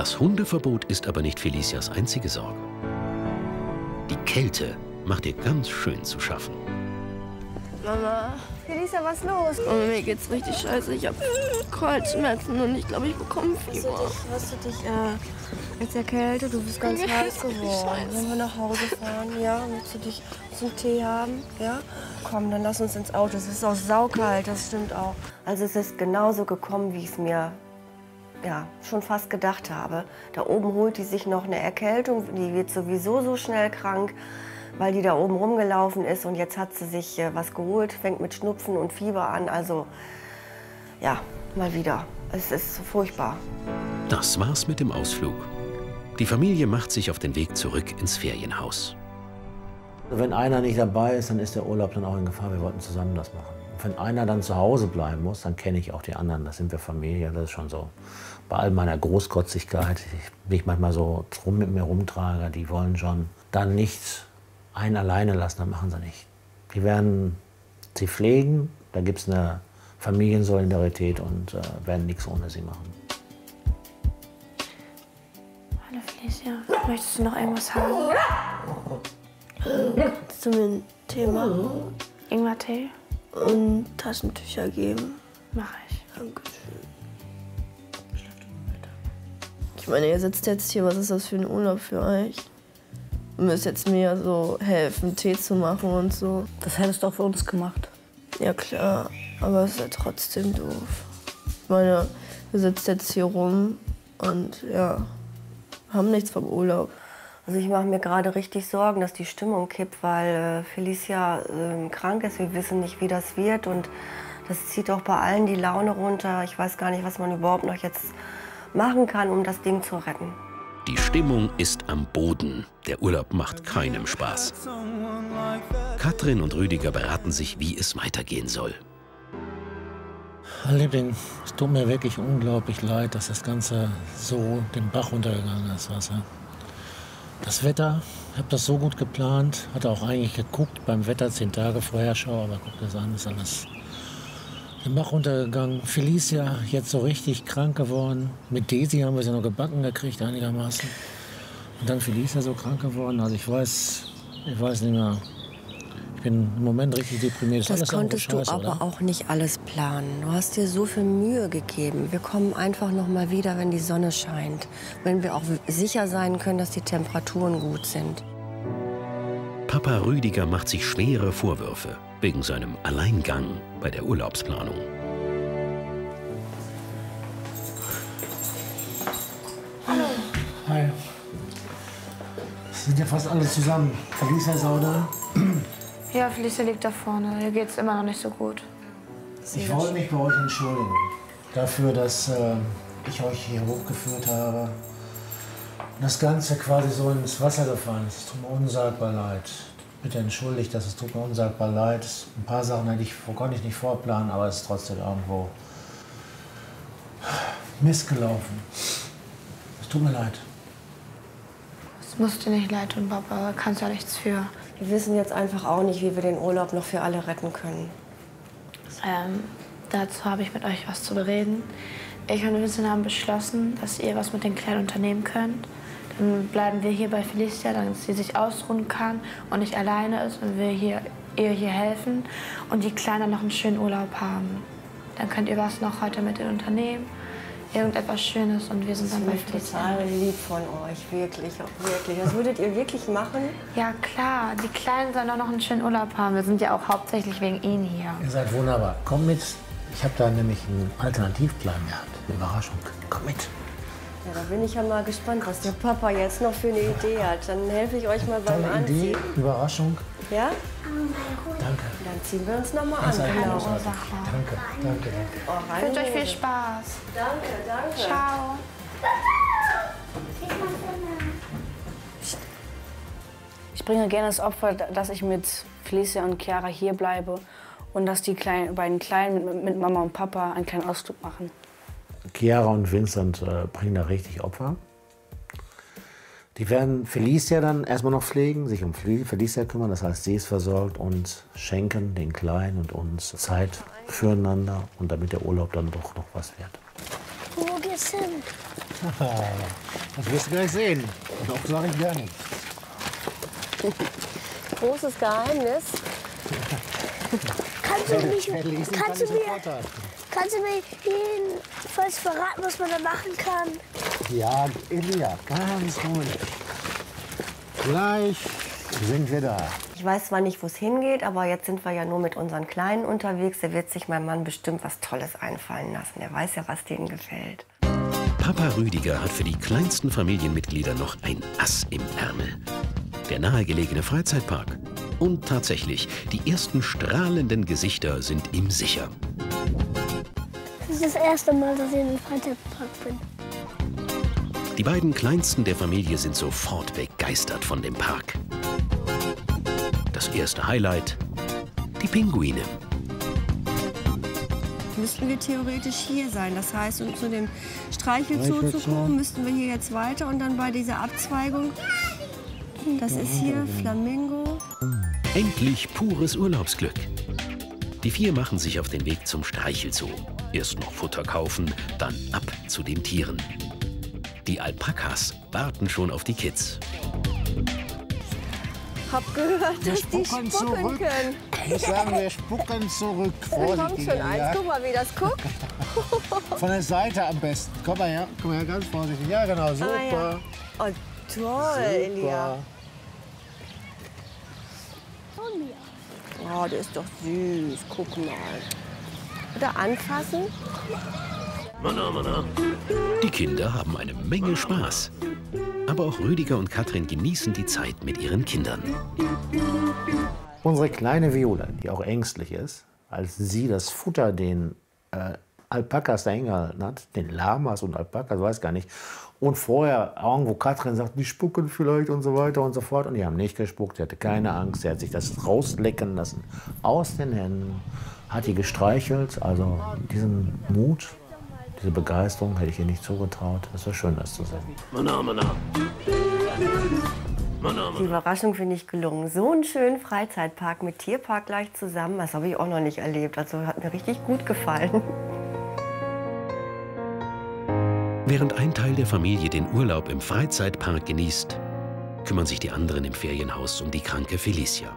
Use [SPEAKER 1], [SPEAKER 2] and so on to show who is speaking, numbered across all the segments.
[SPEAKER 1] Das Hundeverbot ist aber nicht Felicias einzige Sorge. Die Kälte macht ihr ganz schön zu schaffen.
[SPEAKER 2] Mama.
[SPEAKER 3] Felicia, was los?
[SPEAKER 2] Mama, mir geht's richtig scheiße. Ich habe Kreuzschmerzen und ich glaube, ich bekomme Fieber.
[SPEAKER 3] Hast du dich äh, jetzt erkältet? Du bist ganz heiß geworden. Wenn wir nach Hause fahren, ja, willst du dich zum Tee haben? Ja? Komm, dann lass uns ins Auto. Es ist auch saukalt, das stimmt auch. Also es ist genauso gekommen, wie ich es mir ja, schon fast gedacht habe. Da oben holt die sich noch eine Erkältung. Die wird sowieso so schnell krank weil die da oben rumgelaufen ist und jetzt hat sie sich äh, was geholt, fängt mit Schnupfen und Fieber an. Also ja, mal wieder. Es ist furchtbar.
[SPEAKER 1] Das war's mit dem Ausflug. Die Familie macht sich auf den Weg zurück ins Ferienhaus.
[SPEAKER 4] Wenn einer nicht dabei ist, dann ist der Urlaub dann auch in Gefahr. Wir wollten zusammen das machen. Wenn einer dann zu Hause bleiben muss, dann kenne ich auch die anderen. Das sind wir Familie, das ist schon so. Bei all meiner Großkotzigkeit, die ich manchmal so rum mit mir rumtrage, die wollen schon dann nichts einen alleine lassen, das machen sie nicht. Die werden sie pflegen, da gibt es eine Familiensolidarität und äh, werden nichts ohne sie machen.
[SPEAKER 3] Hallo Felicia, möchtest du noch irgendwas haben?
[SPEAKER 2] Einen Tee machen
[SPEAKER 3] Ingwer-Tee?
[SPEAKER 2] Und Taschentücher geben?
[SPEAKER 3] Mach ich.
[SPEAKER 2] Dankeschön. Ich meine, ihr sitzt jetzt hier, was ist das für ein Urlaub für euch? Ihr müsst jetzt mir so helfen, Tee zu machen und so.
[SPEAKER 5] Das hättest du auch für uns gemacht.
[SPEAKER 2] Ja klar, aber es ist ja trotzdem doof. Ich meine, wir sitzen jetzt hier rum und ja, haben nichts vom Urlaub.
[SPEAKER 3] Also ich mache mir gerade richtig Sorgen, dass die Stimmung kippt, weil äh, Felicia äh, krank ist. Wir wissen nicht, wie das wird und das zieht auch bei allen die Laune runter. Ich weiß gar nicht, was man überhaupt noch jetzt machen kann, um das Ding zu retten.
[SPEAKER 1] Die Stimmung ist am Boden. Der Urlaub macht keinem Spaß. Katrin und Rüdiger beraten sich, wie es weitergehen soll.
[SPEAKER 4] Liebling, es tut mir wirklich unglaublich leid, dass das Ganze so den Bach runtergegangen ist, Wasser. Das Wetter, ich habe das so gut geplant, hatte auch eigentlich geguckt beim Wetter, zehn Tage Vorherschau, aber guck das an, ist alles den Bach runtergegangen. Felicia jetzt so richtig krank geworden. Mit Daisy haben wir sie noch gebacken gekriegt einigermaßen. Und dann Felicia so krank geworden. Also ich weiß, ich weiß nicht mehr. Ich bin im Moment richtig deprimiert.
[SPEAKER 3] Das
[SPEAKER 4] alles irgendwo
[SPEAKER 3] konntest du
[SPEAKER 4] scheiße,
[SPEAKER 3] aber
[SPEAKER 4] oder?
[SPEAKER 3] auch nicht alles planen. Du hast dir so viel Mühe gegeben. Wir kommen einfach noch mal wieder, wenn die Sonne scheint. Wenn wir auch sicher sein können, dass die Temperaturen gut sind.
[SPEAKER 1] Papa Rüdiger macht sich schwere Vorwürfe wegen seinem Alleingang bei der Urlaubsplanung.
[SPEAKER 4] Hi. Es sind ja fast alle zusammen. Ist auch da.
[SPEAKER 5] Ja, Felicia liegt da vorne. Ihr geht's immer noch nicht so gut.
[SPEAKER 4] Ich wollte mich bei euch entschuldigen dafür, dass äh, ich euch hier hochgeführt habe. Und das Ganze quasi so ins Wasser gefallen ist. Es tut mir unsagbar leid. Bitte entschuldigt, dass es tut mir unsagbar leid. Ein paar Sachen hätte ich, konnte ich nicht vorplanen, aber es ist trotzdem irgendwo missgelaufen. Es tut mir leid.
[SPEAKER 5] Es muss dir nicht leid tun, Papa. Da kannst ja nichts für.
[SPEAKER 3] Wir wissen jetzt einfach auch nicht, wie wir den Urlaub noch für alle retten können.
[SPEAKER 5] Ähm, dazu habe ich mit euch was zu bereden. Ich und Vincent haben beschlossen, dass ihr was mit den Kleinen unternehmen könnt. Dann bleiben wir hier bei Felicia, damit sie sich ausruhen kann und nicht alleine ist und wir hier, ihr hier helfen und die Kleinen noch einen schönen Urlaub haben. Dann könnt ihr was noch heute mit ihnen unternehmen, irgendetwas Schönes und wir sind dann bei
[SPEAKER 3] Das ist
[SPEAKER 5] Felicia.
[SPEAKER 3] total lieb von euch, wirklich, wirklich. Das würdet ihr wirklich machen?
[SPEAKER 5] Ja klar, die Kleinen sollen auch noch einen schönen Urlaub haben. Wir sind ja auch hauptsächlich wegen ihnen hier.
[SPEAKER 4] Ihr seid wunderbar. Komm mit. Ich habe da nämlich einen Alternativplan gehabt. Eine Überraschung. Komm mit.
[SPEAKER 3] Ja, da bin ich ja mal gespannt, was der Papa jetzt noch für eine Idee hat. Dann helfe ich euch mal beim
[SPEAKER 4] Tolle Idee.
[SPEAKER 3] Anziehen.
[SPEAKER 4] Überraschung.
[SPEAKER 3] Ja?
[SPEAKER 4] Danke.
[SPEAKER 3] Dann ziehen wir uns noch mal an.
[SPEAKER 4] Das ist
[SPEAKER 3] Genau.
[SPEAKER 4] Danke, danke, danke.
[SPEAKER 3] Oh,
[SPEAKER 5] Ich wünsche euch viel. Spaß.
[SPEAKER 3] Danke, danke.
[SPEAKER 5] Ciao.
[SPEAKER 6] Ich bringe gerne das Opfer, dass ich mit Felicia und Chiara hier bleibe und dass die kleinen, beiden Kleinen mit, mit Mama und Papa einen kleinen Ausflug machen.
[SPEAKER 4] Chiara und Vincent äh, bringen da richtig Opfer. Die werden Felicia dann erstmal noch pflegen, sich um Fel- Felicia kümmern, das heißt, sie ist versorgt und schenken den Kleinen und uns Zeit füreinander und damit der Urlaub dann doch noch was wird.
[SPEAKER 3] Wo geht's hin?
[SPEAKER 4] Das wirst du gleich sehen. Auch sage ich gar nichts.
[SPEAKER 3] Großes Geheimnis.
[SPEAKER 7] Kannst du, mich,
[SPEAKER 4] lesen kann,
[SPEAKER 7] kannst, du mir, kannst du mir jedenfalls verraten, was man da machen kann?
[SPEAKER 4] Ja, Elia, ganz ruhig. Gleich sind wir da.
[SPEAKER 3] Ich weiß zwar nicht, wo es hingeht, aber jetzt sind wir ja nur mit unseren Kleinen unterwegs. Da wird sich mein Mann bestimmt was Tolles einfallen lassen. Er weiß ja, was denen gefällt.
[SPEAKER 1] Papa Rüdiger hat für die kleinsten Familienmitglieder noch ein Ass im Ärmel. Der nahegelegene Freizeitpark. Und tatsächlich, die ersten strahlenden Gesichter sind ihm sicher.
[SPEAKER 7] Das ist das erste Mal, dass ich in einem Freizeitpark bin.
[SPEAKER 1] Die beiden kleinsten der Familie sind sofort begeistert von dem Park. Das erste Highlight, die Pinguine.
[SPEAKER 3] Müssten wir theoretisch hier sein. Das heißt, um zu dem Streichelzoo zu kommen, müssten wir hier jetzt weiter und dann bei dieser Abzweigung. Das ist hier Flamingo.
[SPEAKER 1] Endlich pures Urlaubsglück. Die vier machen sich auf den Weg zum Streichelzoo. Erst noch Futter kaufen, dann ab zu den Tieren. Die Alpakas warten schon auf die Kids.
[SPEAKER 3] Hab gehört, dass die
[SPEAKER 4] spucken
[SPEAKER 3] spucken
[SPEAKER 4] zurück.
[SPEAKER 3] können.
[SPEAKER 4] Ich sage, wir spucken zurück.
[SPEAKER 3] Da kommt
[SPEAKER 4] Vorsichtig,
[SPEAKER 3] schon eins. Guck mal, wie das guckt.
[SPEAKER 4] Von der Seite am besten. Komm mal her, komm mal her, ganz vorsichtig. Ja, genau, super.
[SPEAKER 3] Ah, ja. Oh, toll, Elia. Oh, der ist doch süß. Guck mal. Oder anfassen?
[SPEAKER 1] Die Kinder haben eine Menge Spaß. Aber auch Rüdiger und Katrin genießen die Zeit mit ihren Kindern.
[SPEAKER 4] Unsere kleine Viola, die auch ängstlich ist, als sie das Futter den äh, Alpakas da hingehalten hat, den Lamas und Alpakas, weiß gar nicht, und vorher irgendwo Katrin sagt, die spucken vielleicht und so weiter und so fort. Und die haben nicht gespuckt, sie hatte keine Angst, sie hat sich das rauslecken lassen aus den Händen, hat die gestreichelt. Also diesen Mut, diese Begeisterung hätte ich ihr nicht zugetraut. Es war schön, das zu sehen.
[SPEAKER 3] Die Überraschung finde ich gelungen. So einen schönen Freizeitpark mit Tierpark gleich zusammen, das habe ich auch noch nicht erlebt. Also hat mir richtig gut gefallen.
[SPEAKER 1] Während ein Teil der Familie den Urlaub im Freizeitpark genießt, kümmern sich die anderen im Ferienhaus um die kranke Felicia.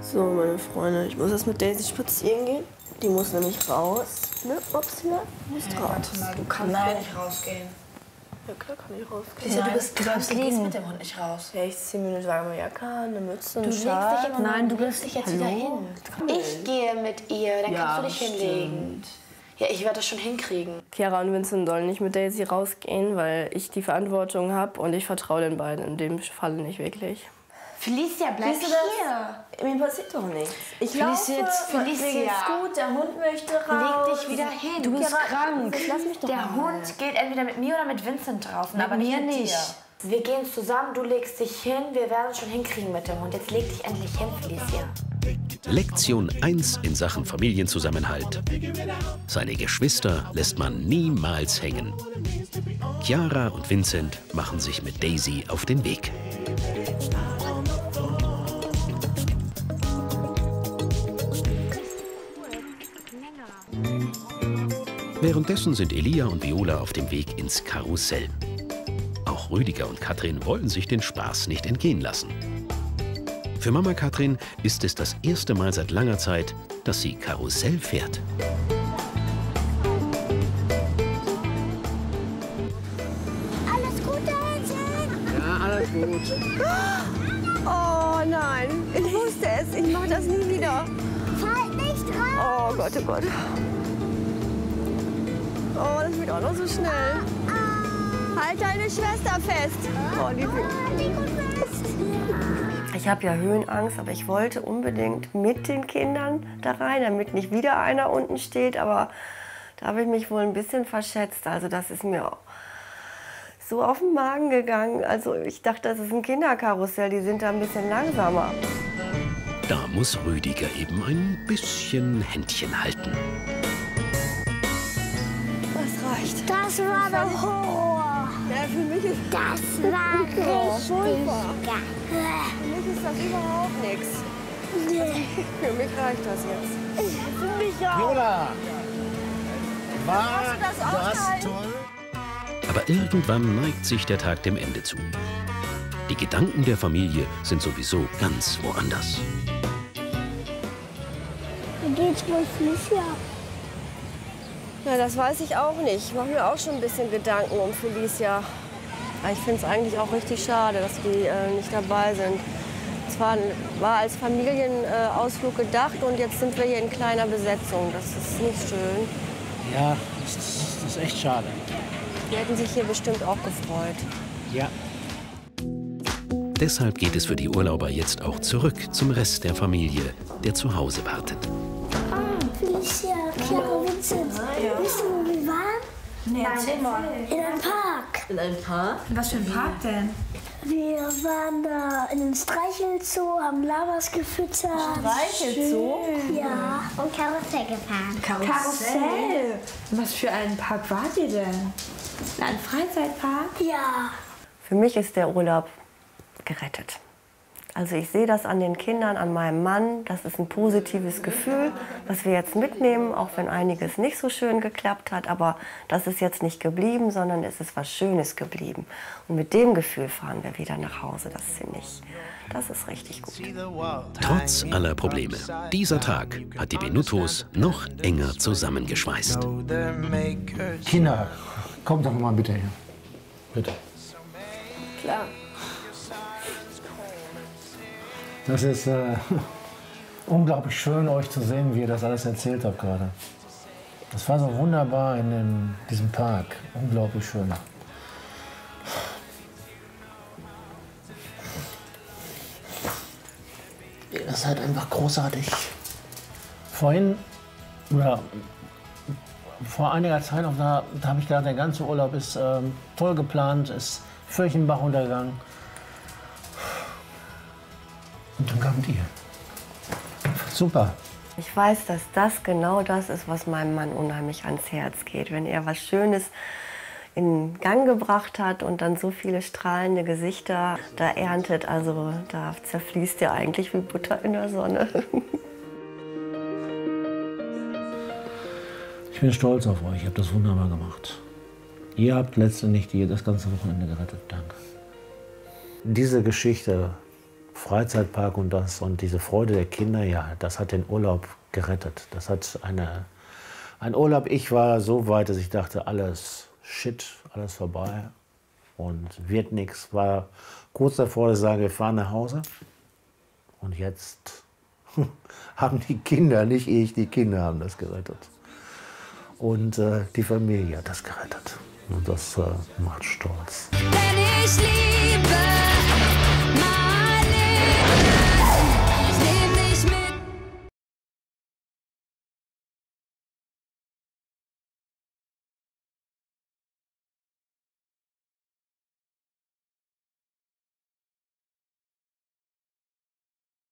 [SPEAKER 2] So, meine Freunde, ich muss jetzt mit Daisy spazieren gehen. Die muss nämlich raus. Ne, Upsala? Muss raus.
[SPEAKER 5] Du kannst Nein. nicht rausgehen.
[SPEAKER 2] Ja, klar kann ich rausgehen.
[SPEAKER 5] Lisa, du bist krank, du gehst mit dem Hund nicht raus.
[SPEAKER 2] Ja, ich zieh mir eine warme Jacke an, eine Mütze, einen
[SPEAKER 5] Du
[SPEAKER 2] Schal.
[SPEAKER 5] dich immer Nein, du legst dich jetzt wieder hin. Ich gehe mit ihr, dann kannst du dich hinlegen. Ja, ich werde das schon hinkriegen.
[SPEAKER 2] Chiara und Vincent sollen nicht mit Daisy rausgehen, weil ich die Verantwortung habe und ich vertraue den beiden in dem Fall nicht wirklich.
[SPEAKER 5] Felicia, bleib
[SPEAKER 2] Siehst du das? Mir passiert doch nichts. Ich
[SPEAKER 5] Felicia,
[SPEAKER 2] laufe,
[SPEAKER 5] Felicia.
[SPEAKER 2] mir geht's gut, der Hund möchte raus.
[SPEAKER 5] Leg dich wieder hin. Du bist krank.
[SPEAKER 2] Lass mich doch
[SPEAKER 5] Der
[SPEAKER 2] mal.
[SPEAKER 5] Hund geht entweder mit mir oder mit Vincent draußen,
[SPEAKER 6] Mit
[SPEAKER 5] aber nicht
[SPEAKER 6] mir
[SPEAKER 5] mit
[SPEAKER 6] nicht.
[SPEAKER 5] dir. Wir gehen zusammen, du legst dich hin, wir werden es schon hinkriegen mit dem Hund. Jetzt leg dich endlich hin, Felicia.
[SPEAKER 1] Lektion 1 in Sachen Familienzusammenhalt. Seine Geschwister lässt man niemals hängen. Chiara und Vincent machen sich mit Daisy auf den Weg. Währenddessen sind Elia und Viola auf dem Weg ins Karussell. Auch Rüdiger und Katrin wollen sich den Spaß nicht entgehen lassen. Für Mama Katrin ist es das erste Mal seit langer Zeit, dass sie Karussell fährt.
[SPEAKER 7] Alles Gute, Händchen!
[SPEAKER 3] Oh nein, ich wusste es. Ich mache das nie wieder.
[SPEAKER 7] Fall nicht raus!
[SPEAKER 3] Oh Gott, oh Gott. Das wird auch noch so schnell. Halt deine Schwester fest. Oh, die ich habe ja Höhenangst, aber ich wollte unbedingt mit den Kindern da rein, damit nicht wieder einer unten steht. Aber da habe ich mich wohl ein bisschen verschätzt. Also das ist mir so auf den Magen gegangen. Also ich dachte, das ist ein Kinderkarussell. Die sind da ein bisschen langsamer.
[SPEAKER 1] Da muss Rüdiger eben ein bisschen Händchen halten.
[SPEAKER 3] Das reicht.
[SPEAKER 7] Das war der Horror!
[SPEAKER 3] Ja, für mich ist,
[SPEAKER 7] Das war richtig geil.
[SPEAKER 3] für mich ist das überhaupt nichts. Für mich reicht das jetzt.
[SPEAKER 7] Für mich auch.
[SPEAKER 4] Viola! War
[SPEAKER 3] das
[SPEAKER 4] das toll?
[SPEAKER 1] Aber irgendwann neigt sich der Tag dem Ende zu. Die Gedanken der Familie sind sowieso ganz woanders.
[SPEAKER 7] Geht's wohl Felicia?
[SPEAKER 3] Ja, das weiß ich auch nicht. Ich mache mir auch schon ein bisschen Gedanken um Felicia. Ich finde es eigentlich auch richtig schade, dass die äh, nicht dabei sind. Es war, war als Familienausflug gedacht und jetzt sind wir hier in kleiner Besetzung. Das ist nicht schön.
[SPEAKER 4] Ja, das ist, das ist echt schade.
[SPEAKER 3] Die hätten sich hier bestimmt auch gefreut.
[SPEAKER 4] Ja.
[SPEAKER 1] Deshalb geht es für die Urlauber jetzt auch zurück zum Rest der Familie, der zu Hause wartet.
[SPEAKER 7] Felicia, Chiara, Vincent. Wisst ihr, wo wir waren?
[SPEAKER 5] Nee, erzähl mal.
[SPEAKER 7] In einem Park.
[SPEAKER 2] In einem Park?
[SPEAKER 5] Was für ein Park denn?
[SPEAKER 7] Wir waren da in einem Streichelzoo, haben Lavas gefüttert.
[SPEAKER 2] Streichelzoo?
[SPEAKER 7] Ja. Und Karussell gefahren.
[SPEAKER 5] Karussell. Was für einen Park wart ihr denn? Ein Freizeitpark?
[SPEAKER 7] Ja.
[SPEAKER 3] Für mich ist der Urlaub gerettet. Also ich sehe das an den Kindern, an meinem Mann. Das ist ein positives Gefühl, was wir jetzt mitnehmen, auch wenn einiges nicht so schön geklappt hat. Aber das ist jetzt nicht geblieben, sondern es ist was Schönes geblieben. Und mit dem Gefühl fahren wir wieder nach Hause. Das finde ich, das ist richtig gut.
[SPEAKER 1] Trotz aller Probleme, dieser Tag hat die Benutos noch enger zusammengeschweißt.
[SPEAKER 4] Kinder, kommt doch mal bitte her. Bitte.
[SPEAKER 3] Klar.
[SPEAKER 4] Das ist äh, unglaublich schön, euch zu sehen, wie ihr das alles erzählt habt gerade. Das war so wunderbar in dem, diesem Park. Unglaublich schön. Ihr seid einfach großartig. Vorhin, oder vor einiger Zeit noch, da, da habe ich gedacht, der ganze Urlaub ist ähm, toll geplant, ist völlig im Bach untergegangen. Und dann kamt ihr. Super.
[SPEAKER 3] Ich weiß, dass das genau das ist, was meinem Mann unheimlich ans Herz geht. Wenn er was Schönes in Gang gebracht hat und dann so viele strahlende Gesichter da erntet, also da zerfließt er eigentlich wie Butter in der Sonne.
[SPEAKER 4] Ich bin stolz auf euch, ihr habt das wunderbar gemacht. Ihr habt letztendlich das ganze Wochenende gerettet. Danke. Diese Geschichte, Freizeitpark und das und diese Freude der Kinder, ja, das hat den Urlaub gerettet. Das hat eine, ein Urlaub, ich war so weit, dass ich dachte, alles shit, alles vorbei und wird nichts. War kurz davor, dass ich sage, wir fahren nach Hause. Und jetzt haben die Kinder, nicht ich, die Kinder haben das gerettet. Und äh, die Familie hat das gerettet. Und das äh, macht stolz.